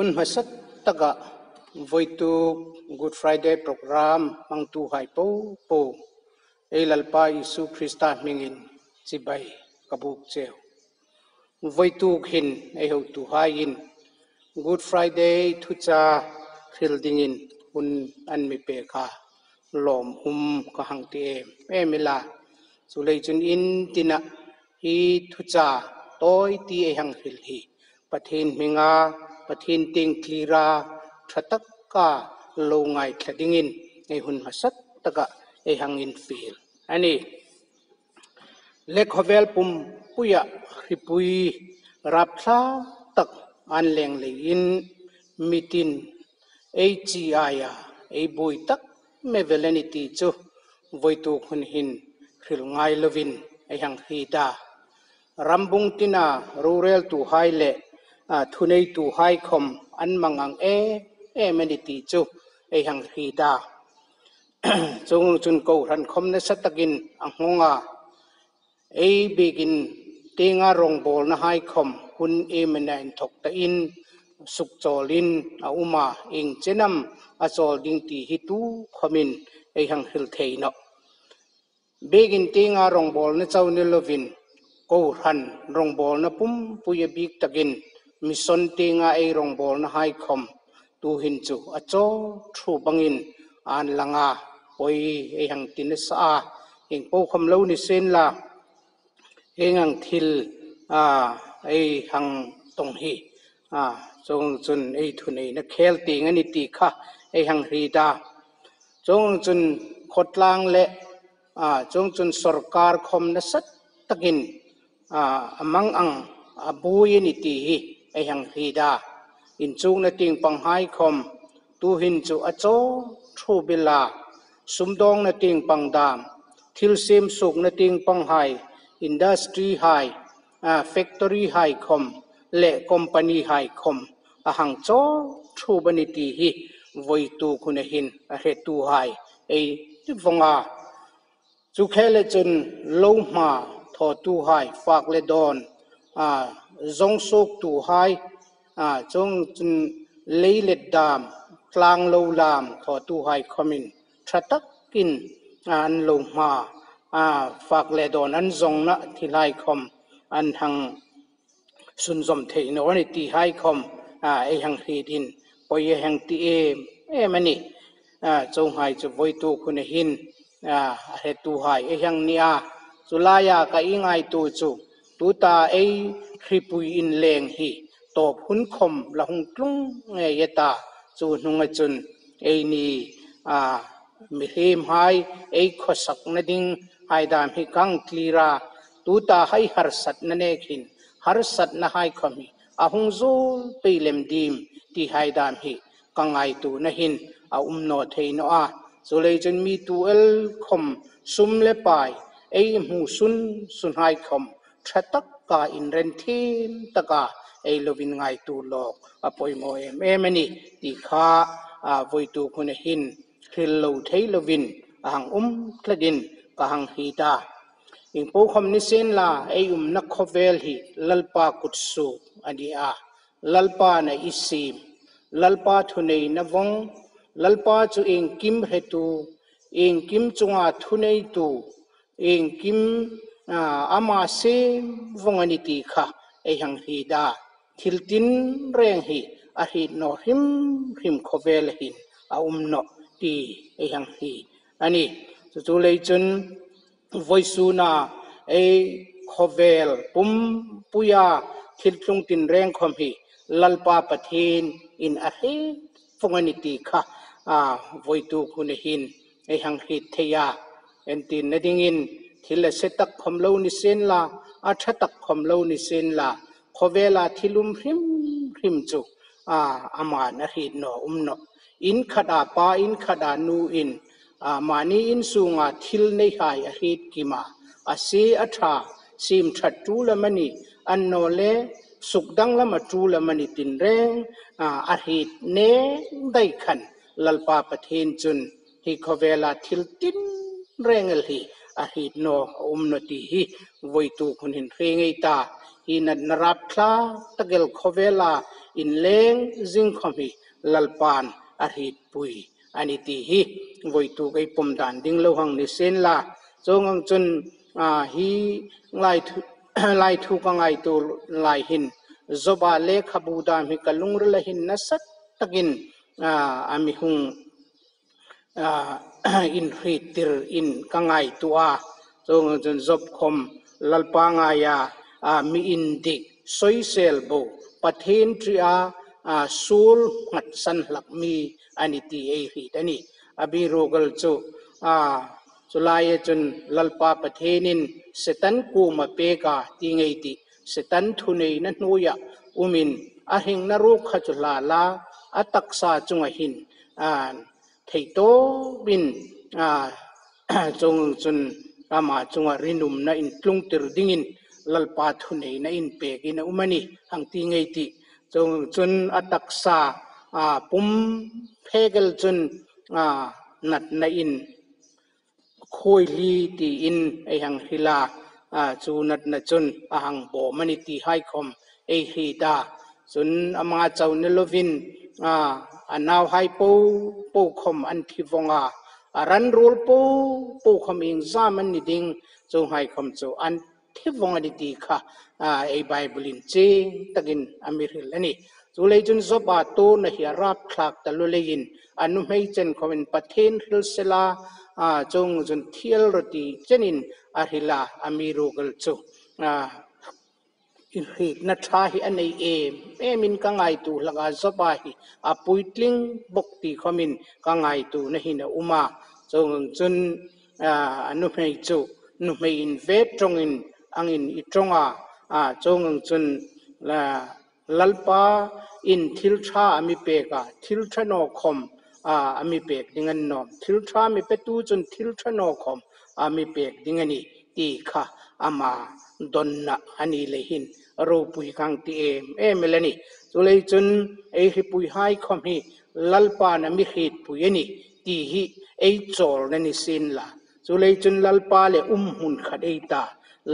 hun masat taga voitu good friday program mang tu hai po po elalpa isu krista mingin sibai kabuk cheo voitu hin ei ho tu hai in good friday thu cha fielding in un an mi pe kha lom um ka hang te em em la chu lei chun in tina hi thu cha toi ti e hang hil hi pathin minga ประทินติงคลีราทัตกกาโลงไงแคดิงินในหุ่นหัสัตตกะไอหังอินฟีลอันนี้เล็กฮเวลปุ่มปุยะริปุยรับซาตักอันเลงเลยินมิตินเอจีอายาเอบุยตักเมเวลนิติจูไวตุคุณหินคริลงไงลวินไอหังฮีดารัมบุงตินารูเรลตูไฮเลทุนไอตูไฮคมอันมังอังเอเอเมนิตีจูไอหังฮีดาจงจุนกูรันคมเนสตกินอังงาไอบีกินตีงารองบอลนไฮคมหุนเอเมันนทกตะอินสุกจอลินอาอุมาเองเจนัมอาจอดิงตีฮิตูคมินไอหังฮิลเทนอเบกินตีงารองบอลนเจ้าเนลวินกูรันรองบอลนะปุ่มปุยบีกตะกิน mission ti nga ei rong bol na hai khom tu hin chu acho thu bangin an langa oi ei hang tin sa ing po khom lo ni sen la engang thil a ei hang tong hi a chong chun ei thu nei na khel ti nga ni ti kha ei hang ri da chong chun khot lang le a chong chun sarkar khom na sat takin a amang ang abuye ni ti hi ไอหังฮีดาอินจูงนาติงปังไฮคอมตูหินจูอโจทูบิลาสุมดองนาติงปังดามทิลเซมสุกนาติงปังไฮอินดัสทรีไฮอ่าแฟคทอรี่ไฮคอมและคอมพานีไฮคอมอหังโจทูบันิตีฮีไวตูคุณหินอเรตูไฮไอทุกฟงอาจุเคเลจนโลมาทอตูไฮฝากเลดอนอ่า zong sok tu hai à chung lấy lệ đàm tlang lâu làm thọ tu hai khomin tra tắc à an lâu mà à phạc lệ đồn an zong na thì lại khom an hằng xuân zom thầy nó này thì hai khom à ai hằng khi tin bây hằng ti em em anh à chung hai chu voi tu khun hin à hệ tu hai ai hằng nia chu la ya ka ingai tu chú tu ta ai คริปุยอินเลงฮีตบหุนคมละหงกลุ้งเงยตาจูนงจุนเอนีอ่ามิเฮมไฮเอขสักนดิงไอดามฮิกังคลีราตูตาไฮฮารสัตนเนกินฮารสัตนาไฮคมีอาหงซูลไปเลมดีมที่ไฮดามฮิกังไอตูนหินอาอุมโนเทนอาสุเลจจนมีตูเอลคมซุมเลปายเอหูซุนซุนไฮคมทรัตัก ka in ren thim taka ei lovin ngai tu lok a poimo em em ani ti kha a voitu khune hin thil lo thei lovin hang um thladin ka hang hi ta in po khom ni sen la ei um na khovel hi lalpa kutsu ani a lalpa na isim lalpa thunei na vong lalpa chu eng kim hetu eng kim chunga thunei tu eng kim อามาเซวงนิติค่ะเอียงฮีดาทิลตินเร่งฮีอหิโนหิมหิมโคเวลหินอาอุมโนตีเอียงฮีอันนี้สุดเลยจนวัยสูนาเอโคเวลปุ่มปุยาทิลตุงตินเร่งคมฮีลัลปาปะเทนอินอหิวงนิติค่ะอาวัยตูคุณฮินเอียงฮีเทียเอ็นตินนัดิงินทิเลเซตักคมเลนิเซนลาอาชตักคมเลนิเซนลาขเวลาทิลุมพริมพริมจุอาอามานะฮีนออุมนออินขดาปาอินขดานูอินอามานีอินสุงาทิลในหายฮีดกิมาอาศีอัชาสิมชัดจูละมันีอันโนเลสุกดังละมาจูละมันีตินเรงอาฮีดเนได้ขันลลปาปะเทนจุนที่ขเวลาทิลตินเรงลฮี a um hi no umnati hi voitu hun hin rengei ta hi na narap thla takel khovela in leng zing khomi lalpan a hi pui ani ti hi voitu kai pom dan ding lo hang ni sen la chongang chun a hi lai thu lai thu ka ngai tu lai hin zoba le khabu da mi kalung la hin nasat takin a ami hung a in hri tir in ka ngai tua chung chun zop khom lalpa nga ya mi in di soi sel bo pathin tri a sul ngat san lak mi ani ti ei hri tani abi rogal chu a chulai chun e lalpa pathenin setan ku ma pe ka ti ngei ti setan thunei na nuya umin a hing na ru kha chu la la ataksa chunga hin an ทตบินอ่าจงจุนอามาจงวารินุมนอินลุงตรดิงินลลปาทุนนอิน เปกินอุมานีหังตีไงตีจงจุนอตักษาอ่าปุ่มเพกลจุนอ่านัดนอินคุยลีตีอินไอหังฮิลาอ่าจูนัดนจุนอาหังโบมันตีไฮคอมไอฮีดาจุนอามาเจ้าเนลวินอ่าอันนาวไฮปูปูคมอันทิวงาอรันรูปูปูคมอิงซามันนิดิงจงไฮคมจูอันทิวงาดิตีค่ะอ่าไอไบเบิลินเจงตักินอเมริลนี่จูเลยจุนซบาตูนเฮยรับคลากตะลุเลยินอันนุไม่เจนคอมินปะเทนฮิลเซลาจงจนเทียลรตีเจนินอาริลาอเมรุกลจูอ่าอีหีนัทชาอันไอเอมเอมินกังไงตูหลังอาสบายีอะปุ่ยติงบกตีขมินกังไงตูนะหินอุมาจงจุนอ่าหนุ่มไอจูหนุ่มไออินเวทจงอินอังอินอีจงอาอ่าจงจนละลัลปาอินทิลชาอามิเปกาทิลชโนคมอ่าอามิเปกดิเงินนอมทิลชาไม่เปตูจุนทิลชโนคมอามิเปกดิเงินี่ตีค่ะอามาดนนะอันนี้เลยหินรูปุยขังตีเอมเอเมลนี่ตุเลยจนไอฮิปุยไฮคอมฮีลลปานมิขีดปุยนี่ตีฮีไอจอลนี่สินละตุเลยจนลลปาเลอุมหุนขัดไอตา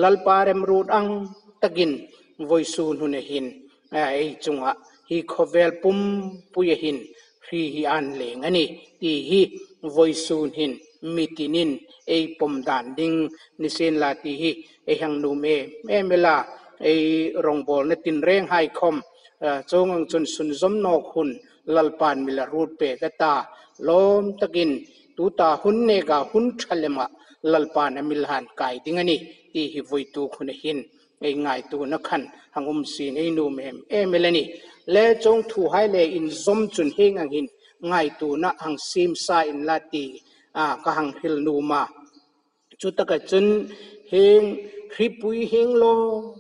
ลลปาเรมรูดอังตะกินวอยซูนหุนหินไอจงอะฮีขเวลปุ่มปุยหินฮีฮีอันเลงอันนี้ตีฮีวอยซูนหินมิตินินไอปมดานดิงนิสินลาตีฮีไอหังนูเมเมเมลาไอรองบอลในตินเร่งไฮคอมจงจนสุนสมนอกหุนลลปานมิลรูดเปกตาลมตะกินตูตาหุนเนกาหุนชัลเลมะลลปานมิลหันไกดิงนี่ที่ฮิวยตูคุณหินไอง่ายตูนักขันหังอุมสีนไอนูเมมเอเมลนี่แลจงถูให้เลอินซมจุนเฮงังหินง่ายตูนกหังซีมซาอินลาตีอ่ากหังฮิลนูมาจุตะกะจุนเฮงคริปปุยเฮงโล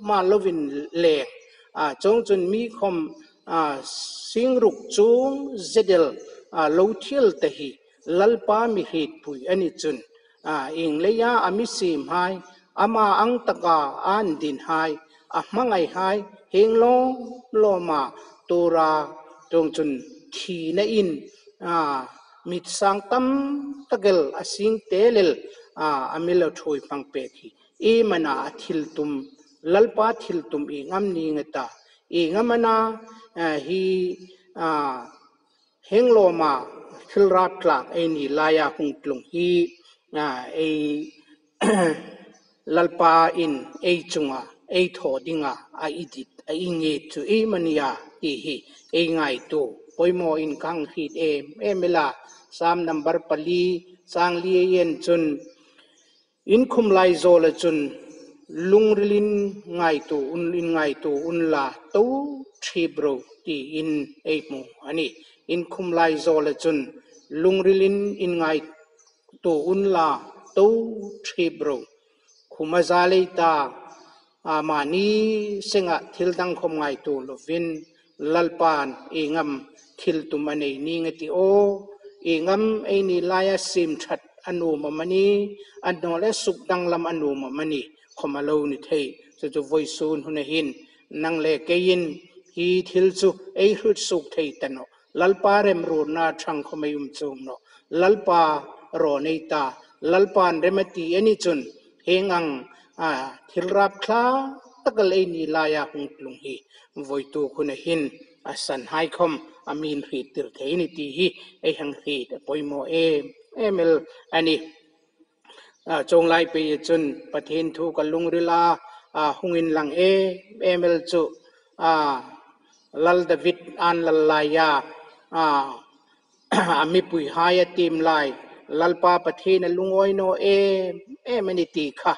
มาลวินเล็กจงจนมีคมอ่สิงรุกจูงเจเดลอ่าโลเทียลตะฮีลลปามิฮิตปุยอันิีจุนอิงเลียาอามิสิมไฮอามาอังตะกาอันดินไฮอามังไอไฮเฮงโลโลมาตูราจงจนทีนอินอามิดสังตัมตะเกลอสิงเตเลลอาอมิลถุยปังเปที e mana thil tum lalpa thil tum e ngam ni ngata e ngamana eh, hi ah, henglo ma thil rat tlak e ni laya hung tlung hi e lalpa in e chunga e tho dinga a idit a inge chu e mania ti hi e ngai tu poimo in kang hit em em la sam number pali sang li yen chun อินคุมไลโซเลจุนลุงริลินไงตัวอุนินไงตัวอุนลาตัวทีบรูตีอินเอ็มูอันนี้อินคุมไลโซเลจุนลุงริลินอินไงตัวอุนลาตัวทีบรูคุมาซาเลตาอามานีสิงห์ทิลตังคุมไงตัวลูกฟินลัลปานเองมทิลตุมันเองนิ่งติโอเองมเอ็นิลายสิมชัดอนูมมันีอันนอและสุกดังลำอนูมมันีขมาเลวนิเทศะจะวยซูนหุนหินนังเลเกยินฮีทิลสุไอฮุดสุกเทตโนลลปาเรมรูนาชังขมายุมจุงโนลลปารอนิตาลลปานเรมตีเอนิจุนเฮงังอ่าทิลรับคลาตะกเลยนีลายาหุงลุงฮีวยตูคุณหินอสันไฮคมอามีนฮีติรเทนิตีฮีไอหังฮีตปอยโมเอเอเมลอันนี้จงไล่ไปจนปริเทูทุกลุงริลาหุงินหลังเอเอเมลจุลัลดวิดอันลลายาอามิปุยหายตีมไลลัลปาปริเทศนลุงอยโนเอเอเมนิตีค่ะ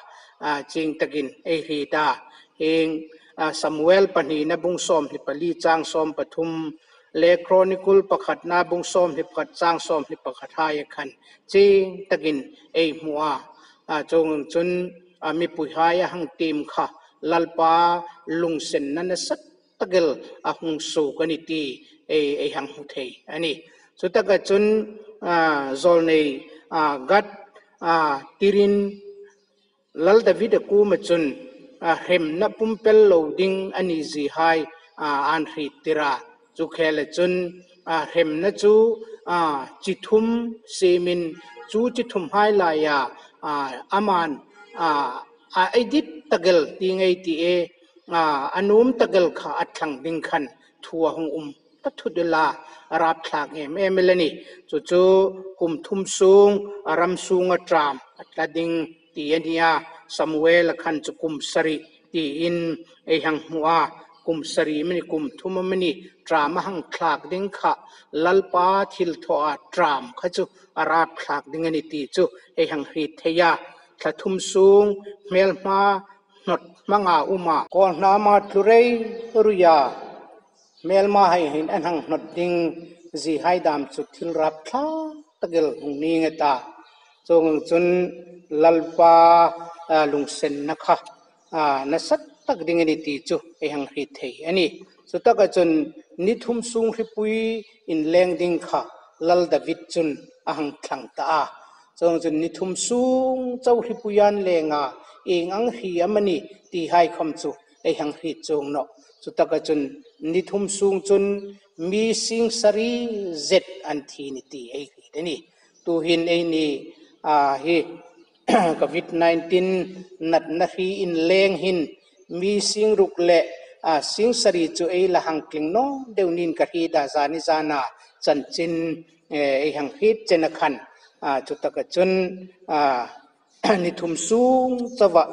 จิงตะกินเอฮีดาเองสมเวลปนีนบุงสอมที่ปลีจางสอมปทุมเลโครนิคุลประคัดนาบุงสมหิประคัดสร้างสมหิประคัดทายขันจีตะกินเอหัวจงจุนมีปุยหายหังทีมค่ะลลปาลุงเซนนันสักตะกิลอะหงสูกันิตีเอเอหังหุเทยอันนี้สุดท้ายจุนจอลในกัดตีรินลลตาวิดกูมจุนเฮมนับพุ่มเปลโลดิงอันนี้จีไฮอันฮีตติราจุเคลจุนอาเห็มนะจูอาจิทุมเซมิน จูจิทุมไฮลายาอาอามันอาอาไอดิบตะเกลตีไงตีเออาอนุมตะเกลขาอัดขังดิงขัน ทัวหงอุมตัทุดลารับทากเอมเอเมลนี่จูจูคุมทุมสูงรัมสูงอัตรามอัตลาดิงตีเอเนียสมเวลขันจุกุมสริตีอินไอหังหัวุมสรีมนีกุมทุมมนีตรามหังคลากดิงขะลัลปาทิลทอตรามขจุอาราคลากดิงนิติจุเอหังฮีเทียทะทุมสูงเมลมานดมังอาอุมากอนนามาทุเรรุยาเมลมาให้เห็นอันหังนดดิงจีให้ดามจุทิลรับทาตะเกลหงนี้ไงตาจงจนลัลปาลุงเซนนะคะอ่านัสัตตักดิ่งนี่ตีจูเอหังฮิตเฮอันนี้สุดท้ายจนนิทุมสูงฮิปุยอินแรงดิ่งค่ะลัลดาวิดจนอังคลังตาจงจนนิทุมสูงเจ้าฮิปุยันแรงอ่ะเองอังฮีอมันนี่ตีให้คำจูเอหังฮิตจงเนาะสุดท้ายจนนิทุมสูงจนมีสิ่งสรีเจ็ดอันทีนี่ตีเอฮิตนี่ตัวหินเอนี่อ่าฮี c o วิด19นัดน a k ี i อิน e n งหิน mi sing ruk le a sing sari chu e la hang kling no deunin ka hi da zani zana chan chin e hang hit chen a khan a chu ta ka chun a ni thum sung chawa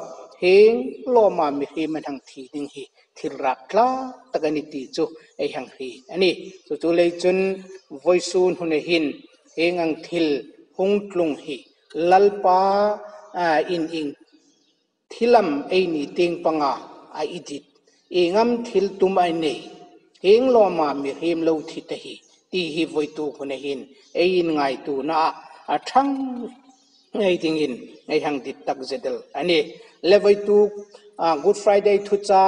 heng lo ma mi hi man hang thi ding hi thil rak tla takani ti chu e hang hi ani chu chu le chun voi sun hun hin heng ang thil hung tlung hi lalpa in ing ทิลัมไอ้นี่เตียงปังอาไอ้อิตเองมทิลตุมไอ้นยเองลอมามีเฮมเลวทิตหีตีหีไวตูคนเห็นไอ้ินไงตูน่ะอาชัางไอ้ทิ้งอินไอ้หังดิตตักเจดลอันนี้เลวไวตูอ่ากูดฟรายเดย์ทุจ้า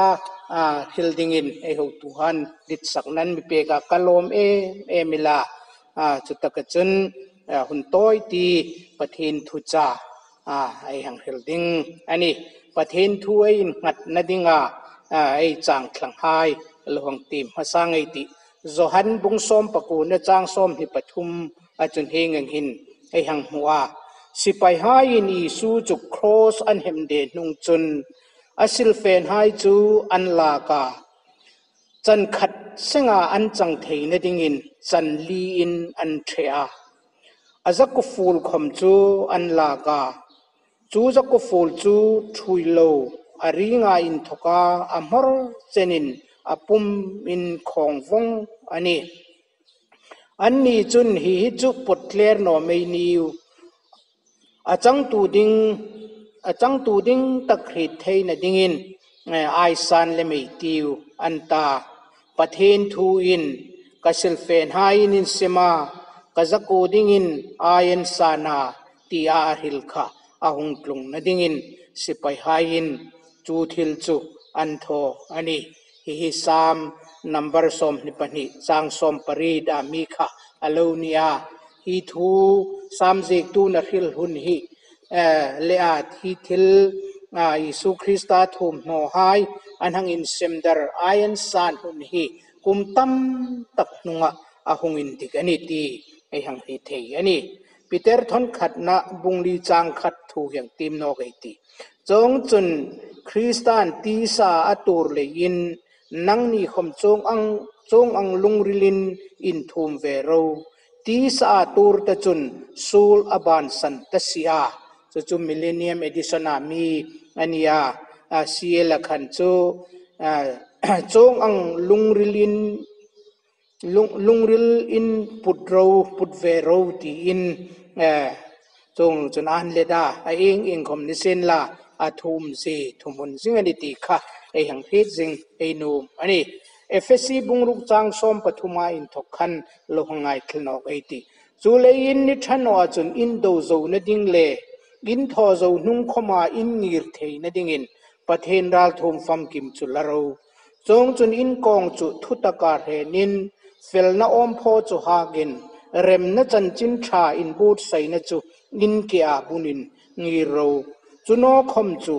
อ่าทิลดิ้งอินไอ้หัวตูฮันดิตสักนั้นมีเปกากะลมเอเอมิลาอ่าจุดตะกจนอ่าหุ่นโต้ตีประเทศทุจ้า ai hang hel ding ani pathen thuai ngat na dinga ai chang thlang hai lohang tim ma sang ei ti zohan bung som paku na chang som hi pathum achun heng ang hin ai hang muwa sipai hai ni su chu cross an hem de nung chun asil fen hai chu an la ka chan khat senga an chang thei na ding in chan li in an thea azak ku ful khom chu an la ka chu za ko fol chu thui lo a ringa in thoka a à mor chenin a à pum in khong vong ani à anni chun hi hi chu potler no mai niu à chang tu đinh, à chang tu đinh tak hri thei na đinh in ai san tiêu, mei ta, anta hên thu in kasil fen hai in sema kazako đinh in ai ayen sana ti a hil khát อาหงกลุงนดิงินสิไปหายินจูทิลจูอันโทอันนี้ฮิฮิซามนัมเบอร์สมนิปนิสังสมปรีดามีค่ะอโลเนียฮิทูซามซิกตูนัริลหุนฮิเอเลอาทิทิลอาอิสุคริสตาทุมโนหายอันหังอินเซมเดอร์ไอเอ็นซานหุนฮิคุมตัมตักนุงะอาหงอินติกันนี้ทีไอหังฮิเทียนี้ปีเตอร์ทอนขัดนะบุงลีจางขัดถูกอย่างตีมนอกไอตีจงจุนคริสตานตีสาอตูรเลยินนังนี่คมจงอังจงอังลุงริลินอินทูมเวโรตีสาตูรตะจุนซูลอบานสันตเสียจะจุมิเลเนียมเอดิสนามีอันยาอาเซียละขันโจจงอังลุงริลินลุงลุงริลอินปุดโรปุดเวโรตีอินจงจนอันเลดาไอเองเองคอมนิเซนลาอาทุมสีทุมุนซิงอันดิติค่ะไอหังพีซิงไอนูมอันนี้เอฟซีบุงรุกจังส้มปฐุมาอินทกขันโลหงยขคลนอกไอตีจูเลยินนิทันว่าจุนอินโดโซนดิ่งเลอินทอโซนุ่งขมาอินนิรเทนดิ่งอินประเทศราททมฟัมกิมจุลารูจงจุนอินกองจุทุตการเรนินเฟลนาอมพอจุฮากินเรมนจันจินชาอินบูดใส่นจูนินเกียบุนินงีโรจุโนคมจู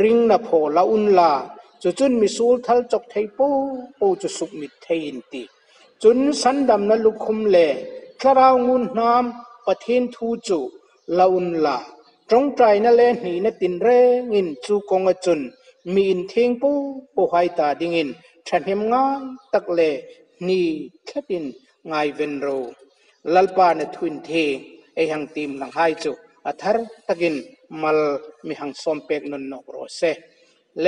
ริงนโพลาอุนลาจุจุนมิสูลทัลจกไทยปูปูจุสุมิดไทยินตีจุนสันดำนลุคมเล่คลาราวงุนน้ำปะเทนทูจูลาอุนลาตรงใจนั่นเลหนีนั่นตินเร่งินจูกงจุนมีอินเทงปูปูไฮตาดิงินฉันเห็นงาตักเลนีแค่ดินไงเวนโรลลปานทุนทีเอหังทีมลังไห้จูอธรตกินมัลมีหังสมเปกนนนกรเซเล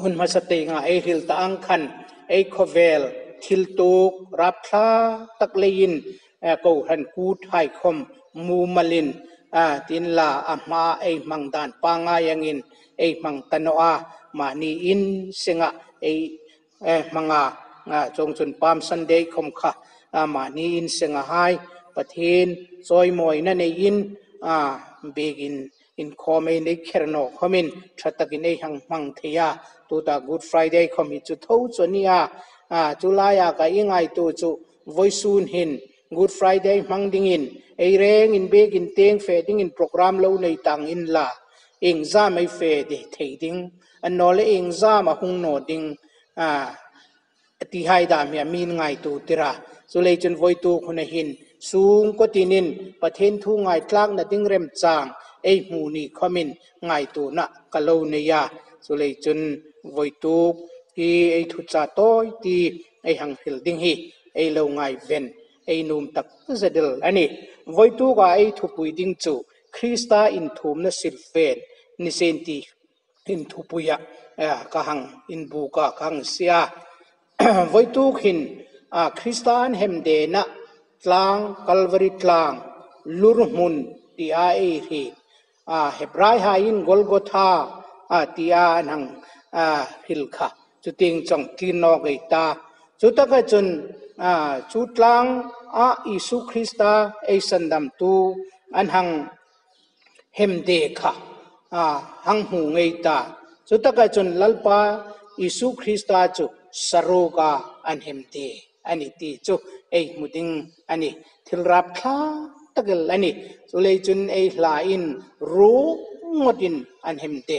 หุนมาสติงไอฮิลตาอังคันไอคอเวลทิลตูกรับทาตักเลยินเอโกหันกูดไหคมมูมาลินอ่าตินลาอามาเอมังดานปางายังอินเอมังตโนอามานีอินเสงะเอเอมังอาอ่าจงจนปามสันเดย์คมค่ะอามานีอินเสงหายปะเทนซอยมอยนั่นเองอ่าเบกินอินคอมเอในแครนอคอมินชัตตกินในหังมังเทียตัตากูดฟรายเดย์คอมิจุทูจุนีาอ่าจุลายากายงไงตัวจุวอยซูนหินกูดฟรายเดย์มังดิ้งอินเอเรงอินเบกินเตียงเฟดิ้งอินโปรแกรมเราในต่างอินลาเองซ่าไม่เฟดิเทดิ้งอันนอเลเองซ่ามาฮุงโนดิ้งอ่าที่ให้ดามีมีไงตัวติระสุเลยจนวยตูคนหินสูงก็ตินินประเทศทูง่ายคลางนัดิ้งเร็มจางไอหูนี่ขมินง่ายตัวนะกะโลเนียสุเลยจนวยตูที่ไอทุจาต้ที่ไอหังหิลดิ้งฮีไอเลวง่ายเวนไอนุมตักเสดลอันนี้ไวตูกบไอทุปุยดิ้งจูคริสตาอินทุมนะสิลเฟนนิเซนตีอินทุปุยะเออกะหังอินบูกะกะหังเสียไวตูหินอาคริสตานเฮมเดนะกลางกัลวริกลางลูรมุนทีอาเอรีเฮบรายไฮอินกลโกธาอาทีอาหนังอาฮิลคาจุดติงจงกินนอกไตาจุดตะกจนอาจุดลางอาอิสุคริสตาเอสันดัมตูอันหังเฮมเดคอาหังหูไอตาจุดตะกจนลลปาอิสุคริสตาจุสโรกาอันเฮมเดอันนี้ตีจูเอ้มุดิงอันนี้ทิลรับคลาตะกลอันนี้สุเลยจุนเอ้ลาอินรู้งดินอันเห็มเด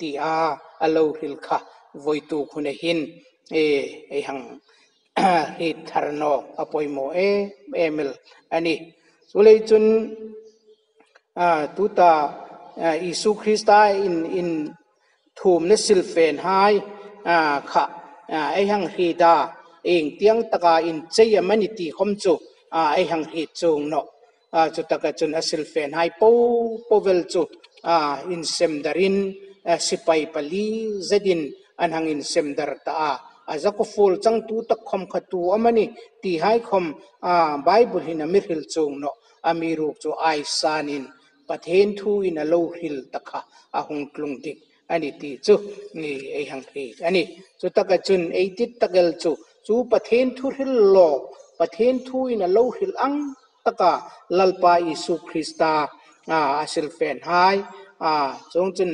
ตีอาอัลลอฮิลคาะวยตูคุณหินเอไอหังฮิทารนอกอปอยโมเอเอมิลอันนี้สุเลยจุนอ่าตุตาอิสุคริสตาอินอินทูมเนสิลเฟนไฮอ่าค่ะอ่าไอหังฮีดา eng tiang taka in chei amani ti khom chu a ai hang hi chung no a chu taka chun asil fen hai po povel chu a in sem darin sipai pali zedin an hang in sem dar ta a aza ko fol chang tu tak khom tu amani ti hai khom a bible hin amir hil chung no ami ruk chu ai sanin pathen thu in a lo hil taka a hung tlung dik ani ti chu ni ei hang hi ani chu taka chun ei tit takel chu จูประเทศทุริลโลกประเทศทุยนะโลหิลอังตะกะลลปาอิสุคริสตาอ่าอาิลเฟนไฮอ่าจงจน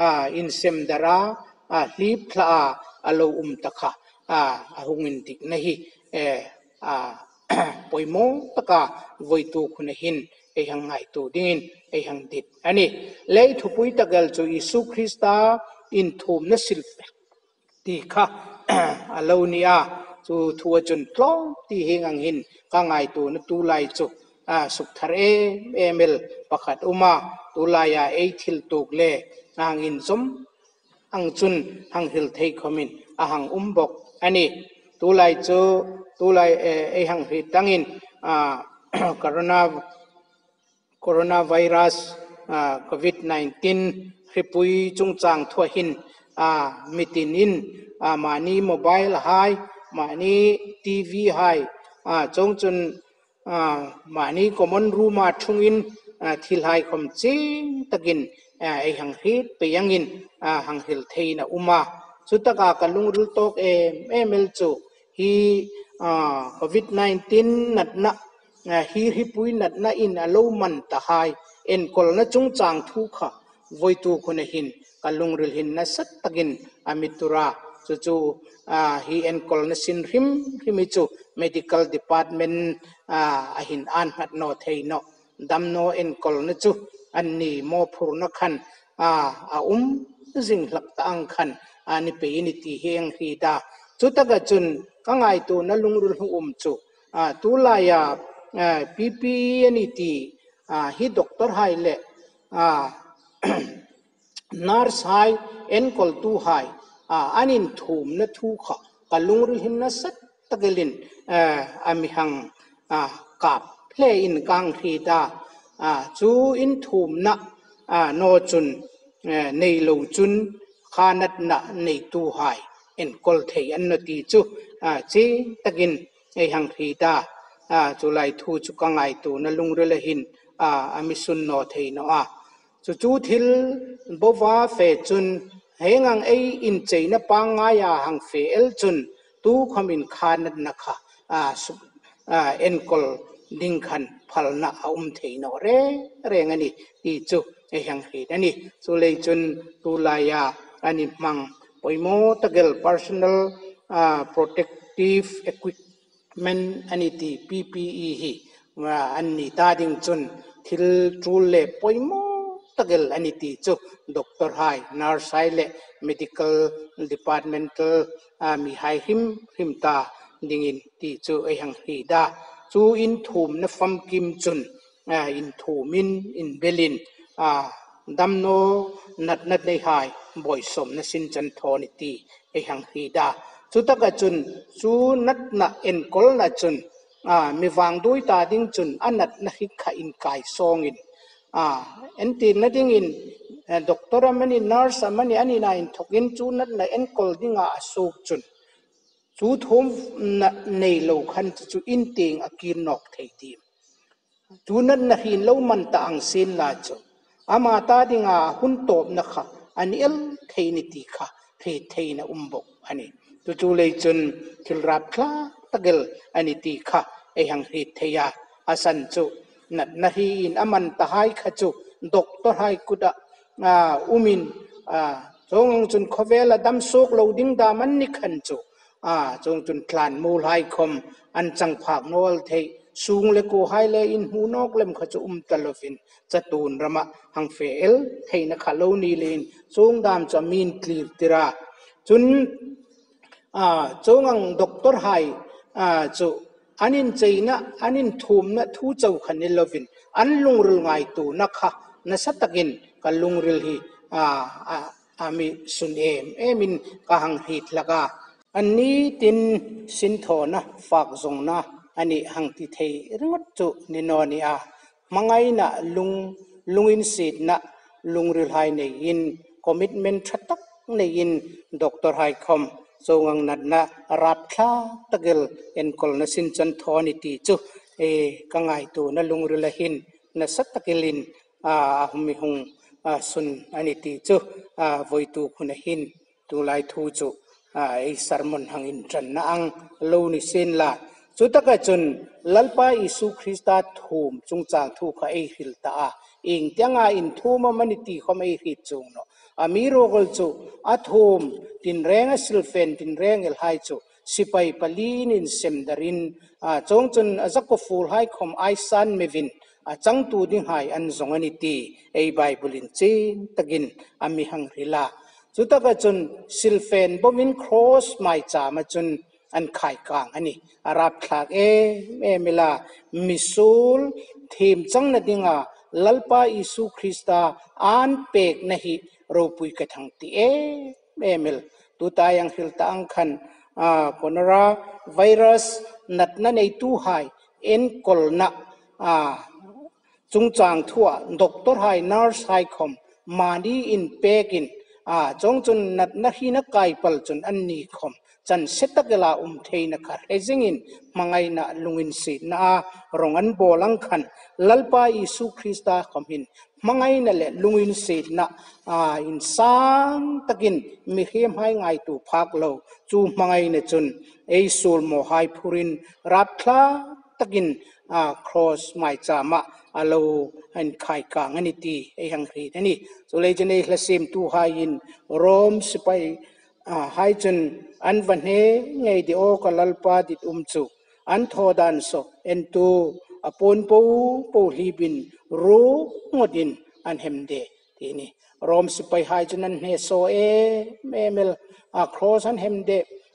อ่าอินเซมดาราอ่าลีพลาอาโลอุมตะกะอ่าุงินติกนฮิเออ่าปอยโมตะกะวยตูคุณหินเอหังไงตูดินเอหังดิดอันนี้เลยทุปุยตะกลจูอิสุคริสตาอินทูมนสิลเฟตีค่ะ lâu nia tu thua chun tlong ti hing ang hin ka ngai tu na tu lai chu a suk thar e emel pakhat uma tu lai ya e thil tuk le nang in zum ang chun hang hil thei khomin a hang um bok ani tu lai chu tu lai e hang hi tangin a corona coronavirus covid 19 ripui chung chang thua hin ามีตินินอ่ามานีโมอายลไฮมานีทีวีไฮอาจงจนอามานีคอมมอนรูมาชุงอินอ่าทิลไฮคอมจิงตะกินอ่าไอหังฮิตไปยังอินอ่าหังฮิลเทนอุมาสุดตากาลุงรุ่นตกเอมเอเมลจูฮีอ่าโควิด19นัดนักฮีฮิปุยนัดนะอินอารมณ์มันตะไฮเอ็นคนละจงจางทุกข์ไว้ตัวคนหิน kalung rilhin na sat tagin amitura chu chu hi en kol na sin rim rimi chu medical department a hin an hat no thei no dam no en kol na chu an ni mo phur na khan a um zing lak ta ang khan ani pe ini ti heng ri da chu ta ga chun ka ngai tu na lung rul hu um chu a tu la ya pp ani ti hi doctor hai le a นาร์ไซเอ็นกอลตูไฮอ่าอันนี้ถูมนะทูขะกลุงรุ่นนั้นสักตะเกลินเอ่ออามิฮังอ่ากับเพลอินกังฮีดาอ่าจูอินถูมนะอ่าโนจุนเอ่อในลูจุนขานัดนะในทูไฮเอ็นกอลเทียนนาทีจูอ่าจีตะกินเอฮังฮีดาอ่าจุไลทูจุกังไอตูนลุงรุ่นหินอ่าอามิสุนโนเทนอ่าจูจูทิลบัวเฟจุนเฮงังเออินเจนปังงายาหังเฟเอลจุนตูขมินขานนนะคะอ่าสุอ่าเอ็นกอลดิงคันพัลนะอุมเทโนเรเร่ังนี้อีจุเฮงฮีนนี่สุเลจุนตุลายาอันนี้มังปอยโมตะเกล personal อ่า p r o t e c ท i v e e q u i p m e n อันนี้ทีี PPE ฮีว่าอันนี้ตาดิงจุนทิลจูเล่ปอยโม tagal ani ti chu doctor hai nurse hai le medical departmental mi hai him him ta dingin ti chu ai hang hi da chu in thum na fam kim chun in thumin in belin a dam no nat nat nei hai boy som na sin chan tho ni ti ai hang hi da chu taka chun chu nat na en kol na chun a mi wang dui ta ding chun anat na hi kha in kai song in anti nothing in doctor amani nurse amani ani na in thokin chu nat na en kol dinga asuk chun chu thom na nei lo khan chu in ting akin nok thei ti chu nat na hin lo man ta ang sin la chu ama ta dinga hun top na kha an el thei ni ti kha thei thei na umbok ani chu chu le chun chul rap kha tagel ani ti kha e hang hi theya asan chu นัดนาฮีอินอามันตาไฮขจุดอกตัวไฮกุดะอุมินจงจุนขเวลดัมโซกเราดิ้งดามันนิขันจุจงจุนคลานมูลไฮคม อันจังผากนวลเทสูงเลกูไฮเลอินหูนอกเลมขจุอุมตลฟิน จะตูนระมะหังเฟลเทนะขาโลนีเลนจงดามจะมีนคลีติรา จุนจงอังดอกตัวไฮจุอันนี้ใจนะอันนี้ทุ่มนะทูเจ้าขันนิลวินอันลุงรุ่งไงตัวนักขะนัสตักินกันลุงรุ่งฮีอ่าอ่าอามิสุนเอมเอมินกะหังฮีทละกาอันนี้ตินสินโทนะฝากทรงนะอันนี้หังติเทยรงจุนินอนีอามังไงนะลุงลุงอินสิทนะลุงรุ่งไฮเนยินคอมมิตเมนท์ชัดตักเนยินดอกตอร์ไฮคอม so ngang nat na rap kha tagel en kol na sin chan thoni ti chu e kangai tu na lung ru la hin na sat takelin a humi hung a sun ani ti chu a voi tu khuna hin tu lai thu chu a e sermon hang in tran na ang lo ni sin la chu taka chun lalpa isu khrista thum chung chang thu kha e hil ta a ing tianga in thuma mani ti khom e hi chung no amirogol chu athom tin renga silfen tin rengel hai chu sipai palin in semdarin a chong chun azako ful hai khom ai san mevin a chang tu ding hai an zongani ti ei bible in chi tagin ami hang rila chu taka chun silfen bomin cross mai cha ma chun an khai kang ani arab thak e me mila misul thim chang na dinga lalpa isu khrista an pek nahi รูปกทังตีเอเมลตุตายังฮิลตังคันอ่าคนระไวรัสนัดนั้นในตู้หายเอ็นกลนะอ่าจงจางทั่วด็อกเตอร์หายนอร์สไฮคอมมานีอินเปกินอ่าจงจนนัดนักฮินักไกปลจนอันนี้คอมจันเสตกลาอุมเทนักเรซิงินมังไงนะลุงินสีนารงอันโบลังคันลัลปาอิสุคริสตาคอมหินมังไงนั่นแหละลุงอินสีนะอ่าอินสังตะกินมีเข้มให้ไงตูพักเราจูมังไงเนจุนเอซูลโมหายพูรินรัตลาตะกินอ่าครอสไม่จามะอาโลอันไข่กางนิ่ตีไอ้ยังครีนี่สุเลจเนี่ยเลสซมตูหายินโรมสไปอ่าหายจนอันวันเฮไงเดียวกัลลปาดิตอุมจูอันทอดันโซเอ็นตูปูนปูปูฮีบินรู้หัวดินอันเห็มเดทีนี้รอมสุไปหายจนนันเฮโซเอเมเมลอาครสันเห็มเด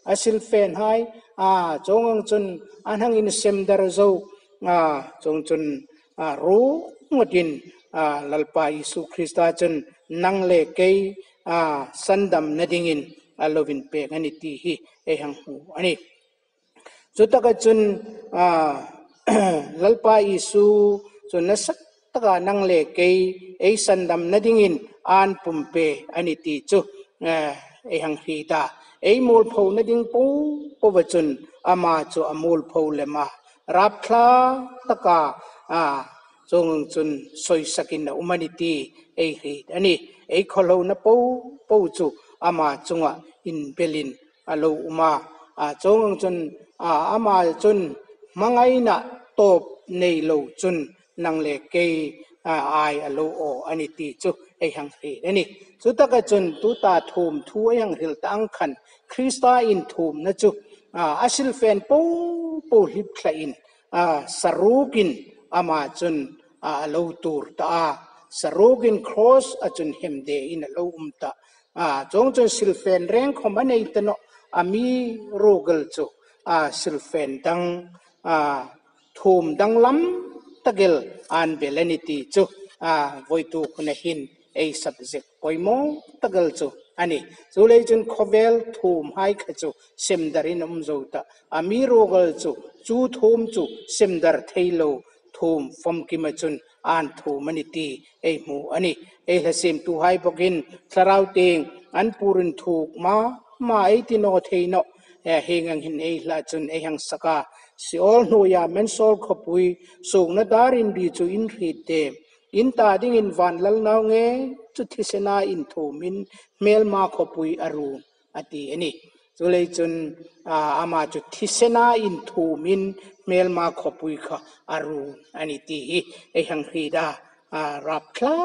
อาซิลเฟนหายอาจงงจนอันหังอินเซมดาร์โจอาจงจนอารู้หัวดินอาลลปาอิสุคริสตาจนนังเลเกยอาสันดัมนดิงินอาลวินเปกันนิตีฮีเอหังหูอันนี้จุดตะกจนอา lalpa isu so nasakta nang le kay ay sandam na dingin an pumpe aniti chu eh, ay hang hita ay mul pho na ding po povachun ama chu amul pho le ma rap kla taka a chung chun soi sakin na umaniti ay hit ani ay kholo na po po chu ama chunga in belin alo uma a chung chun ama chun mangai na ตบในโลจุนนังเลกยีไออโลโออันิติจุไอหังเฮนี่สุดท้ายจุนตุตาทูมทัวยังหิลตังคันคริสตาอินทูมนะจุอาชิลเฟนปูปูฮิบคลินอาสรุกินอามาจุนอาโลตูร์ตาสรุกินครอสอจุนเฮมเดอินโลอุมตาอาจงจุนสิลเฟนเร่งขอมันในตโนอามีโรเกลจุอาสิลเฟนดังอา thùm đăng lắm tagil an belenity chu à voi tu khune hin ei subject poimo tagil chu ani chu lei chun khovel thùm hai kha chu semdar in um zo ta ami rogal chu chu thùm chu thay lâu thùm phom kima chun an thu maniti ấy mu ani ei hasem tu hai bokin tharau teng an purin thuk ma ma ei ti no theino he hengang hin ấy là chun ei hang saka si all no ya men sol khopui sung na darin bi chu in ri te in ta ding in van lal naw nge chu thi sena in thu min mel ma khopui aru ati ani chu lei chun ama chu thi sena in thu min mel ma khopui kha aru ani ti hi e hang ri da rap kla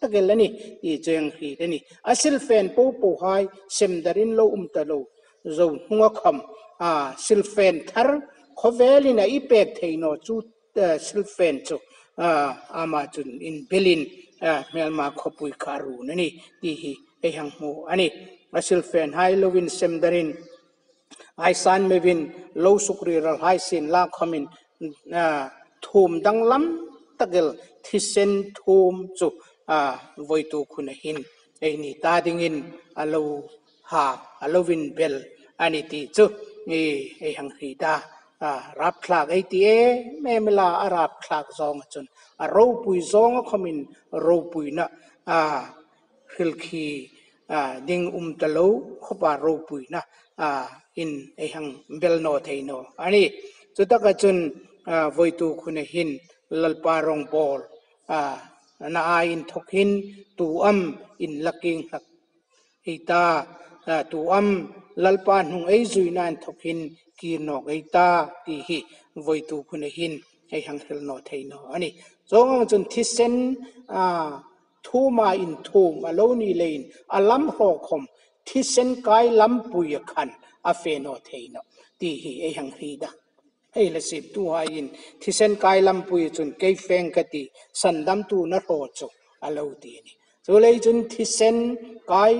tagelani i cheng ri deni asil fen po po hai sem darin lo um ta lo zo hunga kham a sil thar เขาเวลินะอีเป็ดเทโนจูสิลเฟนจูอามาจุนอินเบลินเมลมาขบุยคารูนนี่ที่ฮีไอหังมูอันนี้สิลเฟนไฮโลวินเซมดารินไอซานเมวินโลสุกรีรัลไฮซินลาคอมินทูมดังลำตะเกลทิเซนทูมจูวยตูคุณหินไอนี่ตาดิงินอโลฮาอโลวินเบลอันนี้ที่จูนี่ไอหังฮีตารับคลากไอตีเอแม่เมลาอารับคลากซองจนรูปุยซองก็มินรูปุยนะอ่าฮิลคีอ่าดิ่งอุมตะโลขบารูปุยนะอ่าอินไอหังเบลโนเทโนอันนี้จุดตะกจนอ่าวยตูคุณหินลลปารองบอลอ่านาอินทกหินตูอัมอินลักกิงหักไอตาตูอัมลลปานหงไอซุยนันทกหินกีนอกไอตาตีฮีไวตูคุณหินไอ้หังเฮลนอไทยนออันนี้โจงจนทิ่เส้นอ่าทูมาอินทูมาโลนีเลนอาลัมหอกคมทิ่เส้นกายลัมปุยขันอาเฟนอไทยนอตีฮีไอหังฮีดะไอละสิบตัวอินทิ่เส้นกายลัมปุยจนเกยเฟงกะตีสันดัมตูนัทโอจงอาโลตีนี่จูเลยจนทิ่เส้นกาย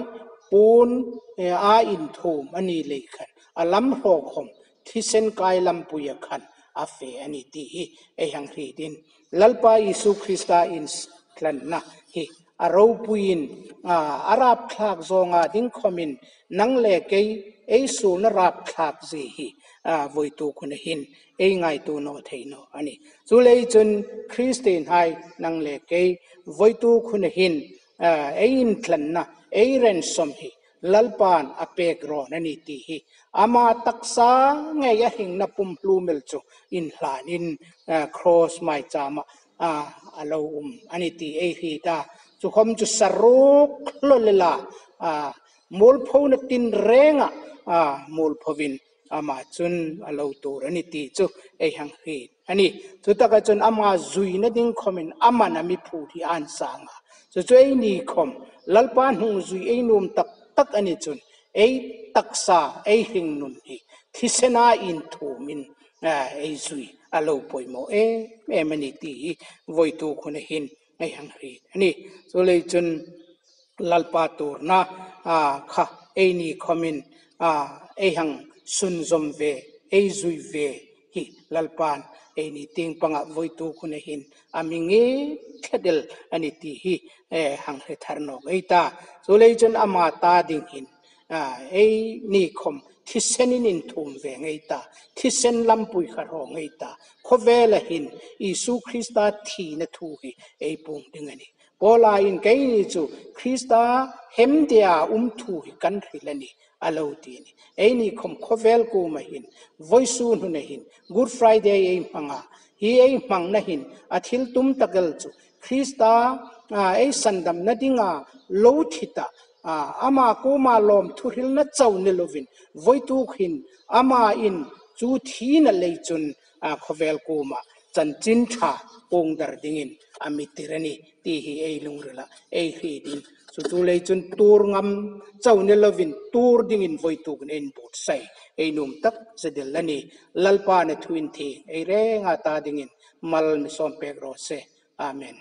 ปูนไอาอินทูมันนี่เลยคันอาลัมหอกคมที่เส้นกายลำปุยขันอาเฟอนิต้ทีเอยังรีดินลลปาอิสุคริสตาอินส์คลันนะฮีอารูปุยินอาราบคลากซองอาดิ้งคอมินนังเลเกยเอสูนราบคลากซีฮาวยตูคุณหินเอไงตูโนเทโนอันนี้สุเลยจนคริสเตียนไฮนังเลเกยวยตูคุณหินเอินคลันนะเอเรนสมฮี lalpan apek ro na ni ti hi ama taksa nge ya hing na pum plu mel chu in hlan in cross mai chama a alo um ani ti e hi ta chu khom chu saruk lo lela a mol pho na tin renga a mol phovin ama chun alo tur ani ti chu e hang hi ani chu ta ka chun ama zui na ding khomin ama na mi phu thi an sanga chu chu ei ni khom lalpan hung zui ei num tak tak ani chun ei taksa ei hing nun hi thisena in à ei suy alo bồi poimo e em anh ani ti voi tu khone hin nei hang ri ani so le chun lalpa tur na à kha ei ni khomin à ei hang sun zom ve ei zui ve hi lalpan เอ็นีติงปังอ่ะวยตูคุณเห็นอามิงเอคดลอันนี้ทีฮีเอ่อหังเฮทาร์นอกไอตาสุเลยจนอามาตาดิ่งเห็นอ่าเอ็นี่คมทิศเส้นนินทุ่มเหวงไอตาทิศเสนลำปุยขรองไอตาโคเวลหินอิสุคริสตาทีนทูฮีเอ็ปุ่งดึงอันนี้โบลาอินไงนี่จู่คริสตาเฮมเดียอุ้มทูฮีกันทีละนี่ alo tini eini khom khovel ko ma hin voisu nu na hin good friday ei panga hi ei mang na hin athil tum takel chu khrista ei sandam na dinga lo thita ama ko ma lom thuril na chau ne lovin voitu khin ama in chu thina leichun khovel ko ma chan chin tha pong dar dingin amitirani ti hi ei lungrela ei hi din su tu lei chun tour ngam chau ne lovin tour ding in voi tu kun en bot sai ei num tak se del lani lalpa ne thuin thi ei re nga ta ding in mal mi som pe ro se amen